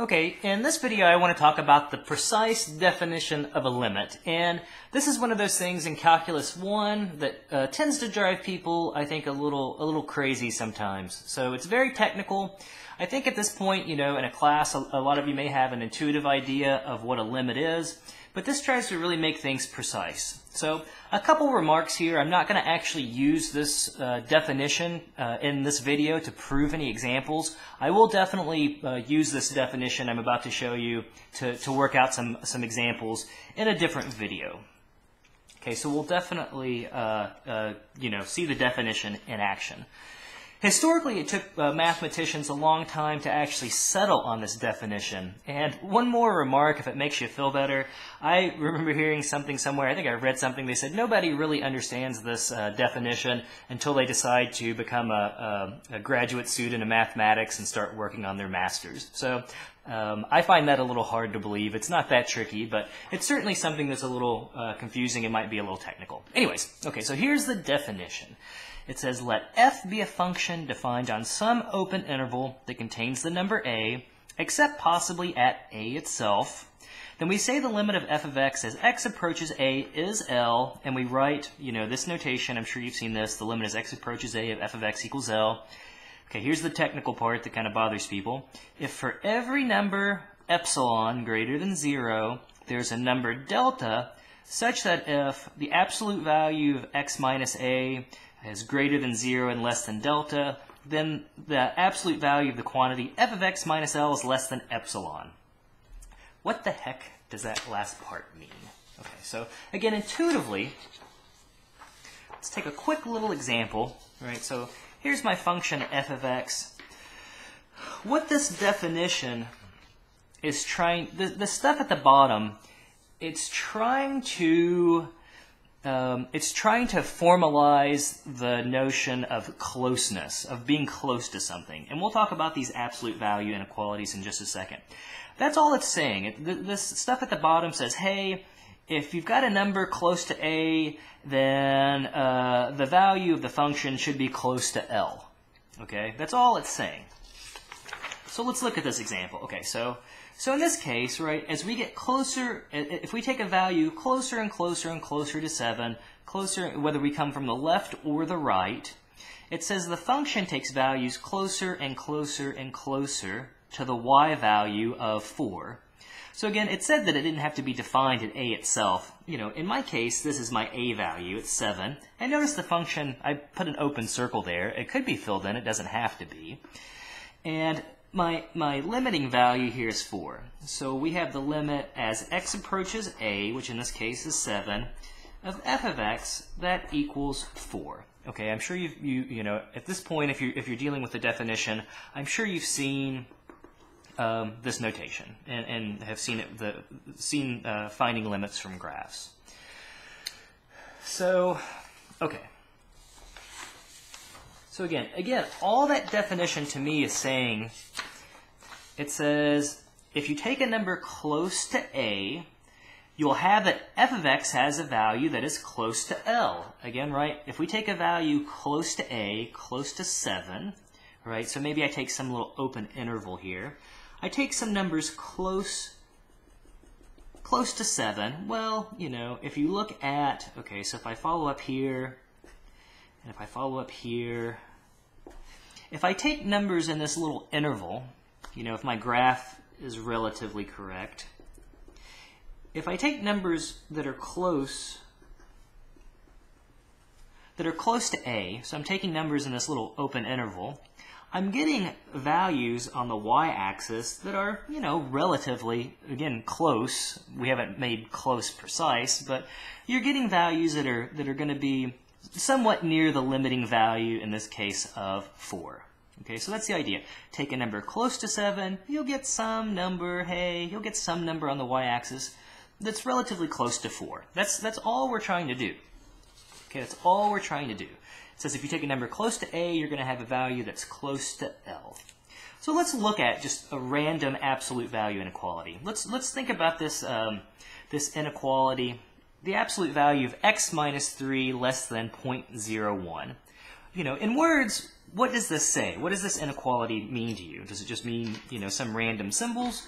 Okay, in this video I want to talk about the precise definition of a limit. And this is one of those things in Calculus 1 that uh, tends to drive people, I think, a little, a little crazy sometimes. So it's very technical. I think at this point, you know, in a class, a, a lot of you may have an intuitive idea of what a limit is but this tries to really make things precise. So a couple remarks here. I'm not going to actually use this uh, definition uh, in this video to prove any examples. I will definitely uh, use this definition I'm about to show you to, to work out some, some examples in a different video. Okay, so we'll definitely, uh, uh, you know, see the definition in action. Historically, it took uh, mathematicians a long time to actually settle on this definition. And one more remark, if it makes you feel better, I remember hearing something somewhere, I think I read something, they said nobody really understands this uh, definition until they decide to become a, a, a, graduate student in mathematics and start working on their master's. So um, I find that a little hard to believe. It's not that tricky, but it's certainly something that's a little uh, confusing and might be a little technical. Anyways, okay, so here's the definition. It says let f be a function defined on some open interval that contains the number a, except possibly at a itself. Then we say the limit of f of x as x approaches a is L, and we write, you know, this notation, I'm sure you've seen this, the limit as x approaches a of f of x equals L. Okay, here's the technical part that kind of bothers people. If for every number epsilon greater than 0, there's a number delta such that if the absolute value of x minus a is greater than 0 and less than delta, then the absolute value of the quantity f of x minus L is less than epsilon. What the heck does that last part mean? Okay, so again, intuitively, let's take a quick little example. Right, so here's my function f of x. What this definition is trying, the, the stuff at the bottom, it's trying to um, it's trying to formalize the notion of closeness, of being close to something. And we'll talk about these absolute value inequalities in just a second. That's all it's saying. It, this stuff at the bottom says, hey, if you've got a number close to a, then uh, the value of the function should be close to L. Okay, that's all it's saying. So let's look at this example. Okay, so so in this case, right, as we get closer, if we take a value closer and closer and closer to 7, closer, whether we come from the left or the right, it says the function takes values closer and closer and closer to the y value of 4. So again, it said that it didn't have to be defined at a itself. You know, in my case, this is my a value, it's 7. And notice the function, I put an open circle there. It could be filled in, it doesn't have to be. And my, my limiting value here is 4. So we have the limit as x approaches a, which in this case is 7, of f of x that equals 4. Okay, I'm sure you've, you, you know, at this point, if you're, if you're dealing with the definition, I'm sure you've seen um, this notation and, and have seen it, the, seen uh, finding limits from graphs. So, okay. So again, again, all that definition to me is saying, it says, if you take a number close to A, you'll have that f of x has a value that is close to L. Again, right, if we take a value close to A, close to 7, right, so maybe I take some little open interval here. I take some numbers close close to 7. Well, you know, if you look at, okay, so if I follow up here, and if I follow up here, if I take numbers in this little interval, you know, if my graph is relatively correct, if I take numbers that are close, that are close to A, so I'm taking numbers in this little open interval, I'm getting values on the y-axis that are, you know, relatively, again, close. We haven't made close precise, but you're getting values that are, that are going to be somewhat near the limiting value, in this case, of 4. Okay, so that's the idea. Take a number close to 7, you'll get some number, hey, you'll get some number on the y-axis that's relatively close to 4. That's, that's all we're trying to do. Okay, that's all we're trying to do. It says if you take a number close to a, you're going to have a value that's close to L. So let's look at just a random absolute value inequality. Let's, let's think about this, um, this inequality the absolute value of x minus 3 less than 0.01. you know, in words, what does this say? What does this inequality mean to you? Does it just mean, you know, some random symbols?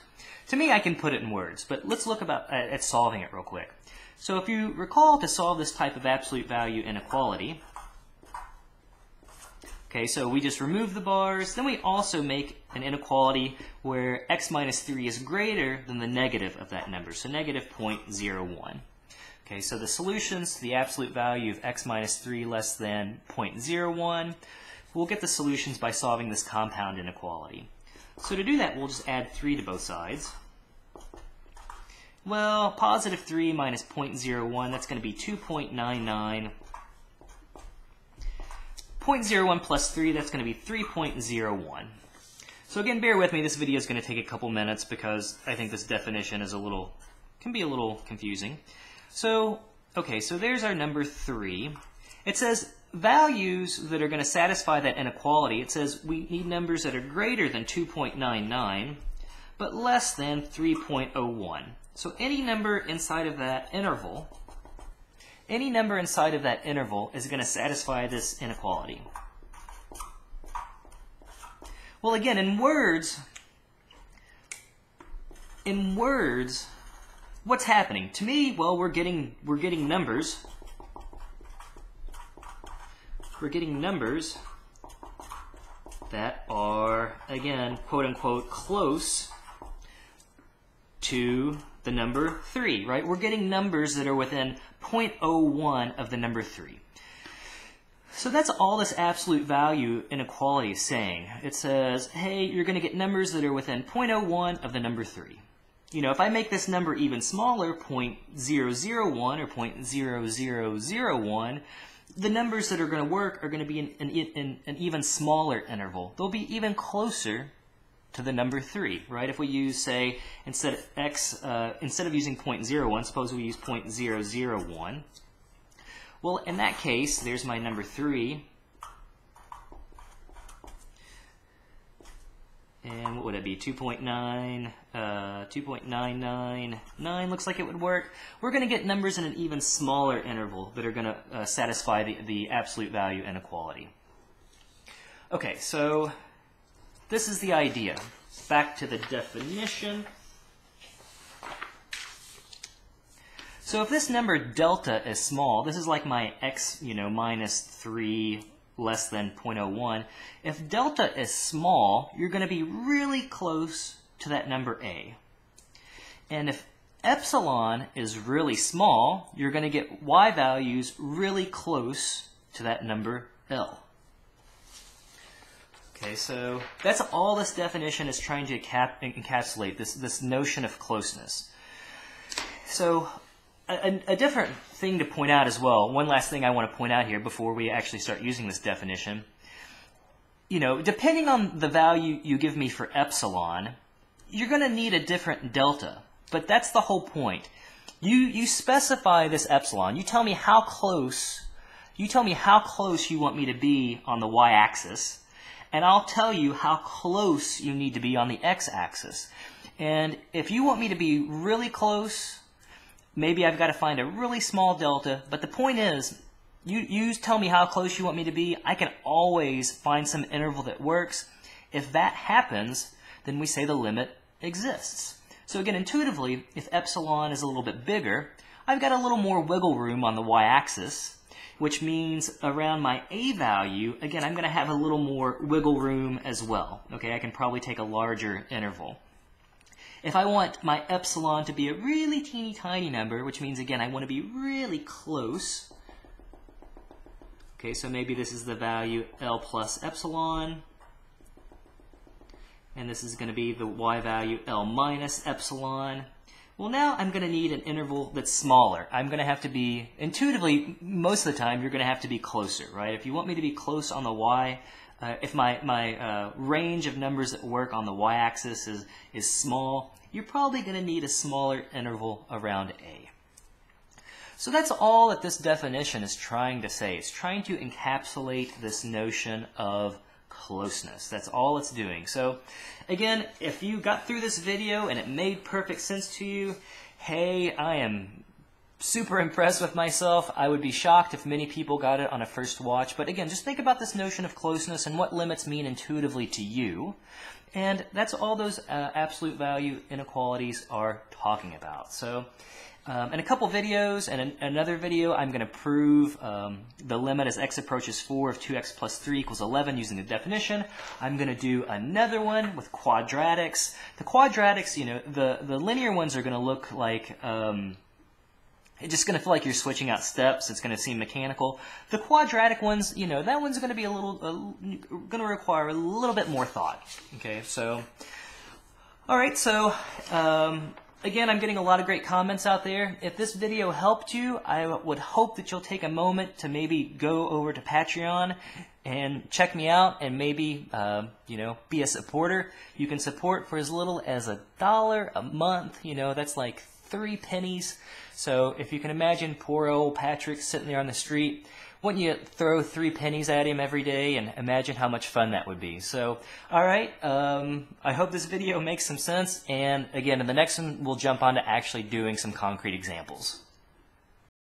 To me, I can put it in words, but let's look about uh, at solving it real quick. So if you recall to solve this type of absolute value inequality, okay, so we just remove the bars, then we also make an inequality where x minus 3 is greater than the negative of that number, so negative 0.01. Okay, so the solutions to the absolute value of x minus 3 less than 0.01, we'll get the solutions by solving this compound inequality. So to do that, we'll just add 3 to both sides. Well, positive 3 minus 0.01, that's going to be 2.99. 0.01 plus 3, that's going to be 3.01. So again, bear with me, this video is going to take a couple minutes because I think this definition is a little, can be a little confusing. So, okay, so there's our number 3. It says values that are going to satisfy that inequality, it says we need numbers that are greater than 2.99, but less than 3.01. So any number inside of that interval, any number inside of that interval is going to satisfy this inequality. Well, again, in words, in words, what's happening? To me, well, we're getting we're getting numbers. We're getting numbers that are again, quote unquote, close to the number 3, right? We're getting numbers that are within 0.01 of the number 3. So that's all this absolute value inequality is saying. It says, hey, you're going to get numbers that are within 0.01 of the number 3 you know, if I make this number even smaller, 0.001 or 0.0001, the numbers that are going to work are going to be in, in, an even smaller interval. They'll be even closer to the number 3, right? If we use, say, instead of x, uh, instead of using 0.01, suppose we use 0.001. Well, in that case, there's my number 3. And what would it be? 2.9, uh, 2.999 looks like it would work. We're going to get numbers in an even smaller interval that are going to uh, satisfy the, the absolute value inequality. Okay, so this is the idea. Back to the definition. So if this number delta is small, this is like my x, you know, minus 3 less than 0.01. If delta is small, you're going to be really close to that number a. And if epsilon is really small, you're going to get y values really close to that number L. Okay, so that's all this definition is trying to encapsulate, this, this notion of closeness. So a, a, different thing to point out as well, one last thing I want to point out here before we actually start using this definition. You know, depending on the value you give me for epsilon, you're going to need a different delta. But that's the whole point. You, you specify this epsilon. You tell me how close, you tell me how close you want me to be on the y-axis, and I'll tell you how close you need to be on the x-axis. And if you want me to be really close, maybe I've got to find a really small delta, but the point is, you, you tell me how close you want me to be, I can always find some interval that works. If that happens, then we say the limit exists. So again, intuitively, if epsilon is a little bit bigger, I've got a little more wiggle room on the y-axis, which means around my a value, again, I'm going to have a little more wiggle room as well. Okay, I can probably take a larger interval. If I want my epsilon to be a really teeny tiny number, which means, again, I want to be really close. Okay, so maybe this is the value L plus epsilon. And this is going to be the y value L minus epsilon. Well, now I'm going to need an interval that's smaller. I'm going to have to be, intuitively, most of the time, you're going to have to be closer, right? If you want me to be close on the y, uh, if my, my uh, range of numbers that work on the y-axis is, is small, you're probably going to need a smaller interval around a. So that's all that this definition is trying to say. It's trying to encapsulate this notion of closeness. That's all it's doing. So again, if you got through this video and it made perfect sense to you, hey, I am super impressed with myself. I would be shocked if many people got it on a first watch. But again, just think about this notion of closeness and what limits mean intuitively to you. And that's all those uh, absolute value inequalities are talking about. So um, in a couple videos and another video, I'm going to prove um, the limit as x approaches 4 of 2x plus 3 equals 11 using the definition. I'm going to do another one with quadratics. The quadratics, you know, the, the linear ones are going to look like... Um, it's just going to feel like you're switching out steps. It's going to seem mechanical. The quadratic ones, you know, that one's going to be a little, uh, going to require a little bit more thought. Okay, so, all right, so um, again, I'm getting a lot of great comments out there. If this video helped you, I would hope that you'll take a moment to maybe go over to Patreon and check me out and maybe, uh, you know, be a supporter. You can support for as little as a dollar a month. You know, that's like three pennies. So if you can imagine poor old Patrick sitting there on the street, wouldn't you throw three pennies at him every day and imagine how much fun that would be? So, all right, um, I hope this video makes some sense. And again, in the next one, we'll jump on to actually doing some concrete examples.